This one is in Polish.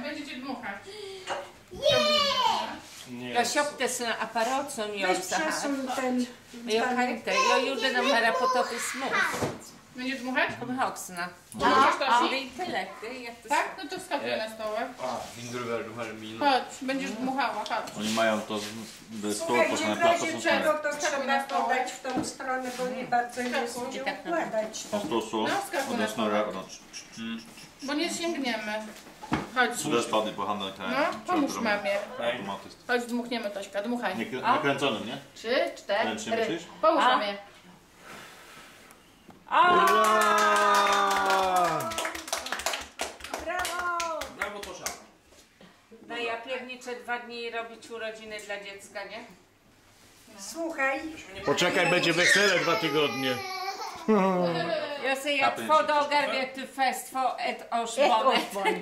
będziecie dmuchać. Nie. Köpte såna apparat som gör Weź här. przesuń ten... Men jag kan inte. Jag gjorde de här potatismos. Będzie dmuchać? Det är inte lätt. Det är jättesvårt. Tak? No to wskakuj na stołek. Windruwer, du har min. Chodź, będziesz dmuchała, chodź. Oni mają to, by stól Słuchajcie, poszło na w razie to są czego to trzeba podać w tą stronę, bo nie bardzo jest gdzie I tak układać. Są stosu, No, na od snurra, no, Bo nie sięgniemy. Chodź. Sude spadły po handel No, pomóż mamie. Automatycznie. Chodź, dmuchniemy Tośka, dmuchaj. Nie, nakręconym, nie? Trzy, cztery. Myślisz? Pomóż A? mamie. Brawo! Brawo Tosia. No ja pierniczę dwa dni robić urodziny dla dziecka, nie? Słuchaj, Poczekaj, będzie wesele dwa tygodnie. Jag säger att Kappen. två dagar vet du fest för ett årsbarn.